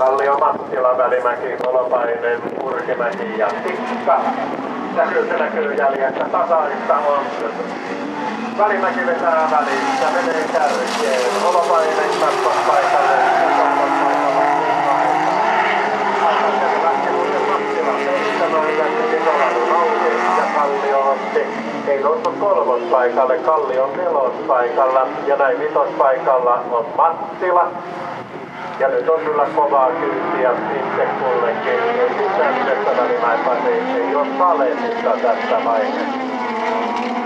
Kallio, Mattila, Välimäki, Holopainen, Kurkimäki ja Tikka. Näkyy se näkyy jäljessä tasaista on. Välimäki vetää väliin ja menee kärkeen. Ja Kallio otti. Ei noussut kolmospaikalle, Kallio on nelospaikalla ja näin vitospaikalla on Mattila. Ja nyt on kyllä kovaa kyytiä itse kullekin. Ei mitään että välimäipä ei, ole talentista tässä vaiheessa.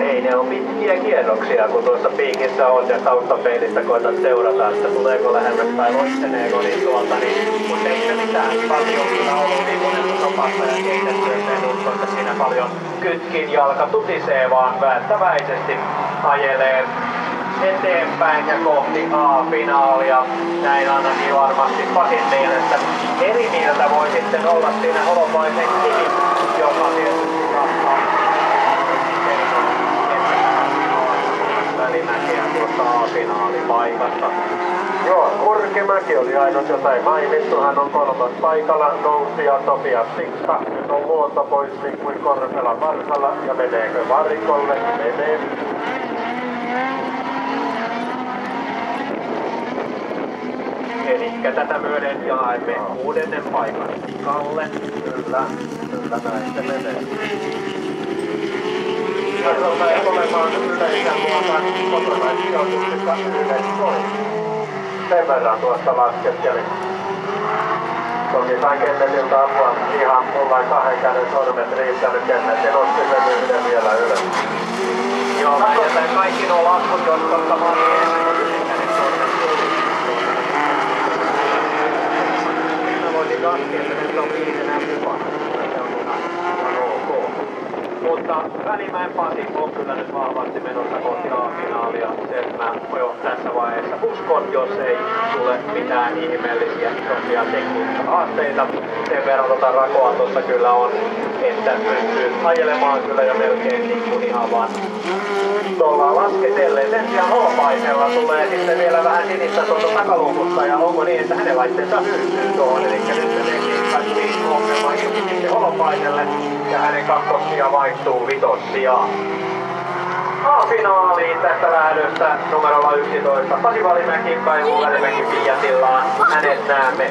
Ei, ne on pitkiä kierroksia, kun tuossa piikissä on ja taustapeilistä koetat seurata, että tuleeko lähemmäs tai loisteneeko niin tuolta, niin, mutta ei se mitään. Paljon kyllä ollut niin monessa sopassa ja keitetty, en usko, että siinä paljon kytkin jalka tutisee, vaan päättäväisesti ajelee eteenpäin ja kohti A-finaalia. Näin ainakin varmasti Pasin mielestä. Eri mieltä voi sitten olla siinä Holopaisen kiinni, joka tietysti vastaa välimäkeä tuosta A-finaalipaikasta. Joo, Kurkimäki oli ainut jota ei mainittu. Hän on kolmas paikalla. Nousi ja Topias Sikka. Nyt on luonto pois niin kuin Korpela Varsalla. Ja meneekö varikolle? Menee. Eli tätä myöden jaemme kuudennen paikan Kalle. Kyllä, kyllä näin se menee. Ja tulee olemaan yleisen luokan kokonaissijoituksessa yhden Sen verran tuosta laskeskelin. Toki sain Kennetiltä apua ihan mulla kahden käden sormet riittänyt Kennet ja nosti sen yhden vielä ylös. Joo, mä jätän kaikki nuo laskut jos ottamaan 20 niin on viidenä mukana. Se on ok. Mutta Välimäen Pasi on kyllä nyt vahvasti menossa kohti A-finaalia. Sen mä jo tässä vaiheessa uskon, jos ei tule mitään ihmeellisiä isompia teknisiä haasteita. Sen verran tota rakoa tuossa kyllä on, että pystyy ajelemaan kyllä jo melkein niin ihan vaan tuolla lasketellen. Sen sijaan Holopaisella tulee sitten vielä vähän sinistä tuossa takaluukusta ja onko niin, että hänen laitteensa hyytyy tuohon. Eli nyt ongelma irti Holopaiselle ja hänen kakkosia vaihtuu vitossijaan. A-finaaliin tästä lähdöstä numerolla 11. Pasi Valimäki, Kaivu Välimäki Fiatillaan. Hänet näemme